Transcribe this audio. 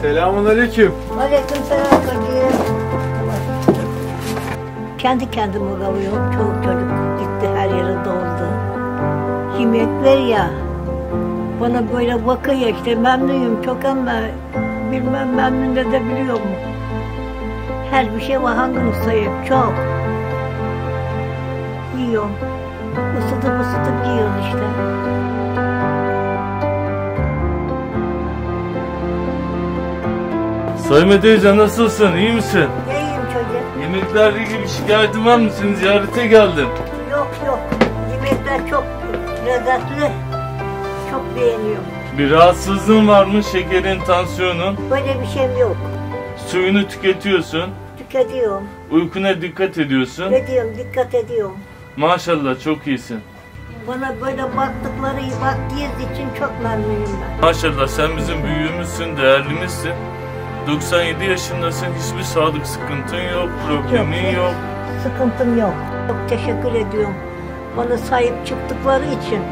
Selamun aleyküm. Aleyküm selam kocacığım. Kendi kendime kalıyorum. Çoluk çocuk gitti her yere doldu. Ver ya. Bana böyle bakıyor işte memnunum çok ama bilmem memnun edebiliyor mu? Her bir şey var hangini sayayım çok. Yiyorum. Isıtıp ısıtıp Sayma teyze nasılsın? İyi misin? İyiyim çocuk. Yemeklerle ilgili bir şikayetin var mı? Seni ziyarete geldim. Yok yok. Yemekler çok lezzetli. Çok beğeniyorum. Bir rahatsızlığın var mı? Şekerin, tansiyonun, Böyle bir şeyim yok. suyunu tüketiyorsun, Tüketiyorum. uykuna dikkat ediyorsun. Ediyorum, dikkat ediyorum. Maşallah çok iyisin. Bana böyle baktıkları iyi baktığı için çok memnunum ben. Maşallah sen bizim büyüğümüzsün, değerlimizsin. 97 yaşındasın, hiçbir sağlık sıkıntın yok, problemin yok. Sıkıntım yok. Çok teşekkür ediyorum. Bana sahip çıktıkları için.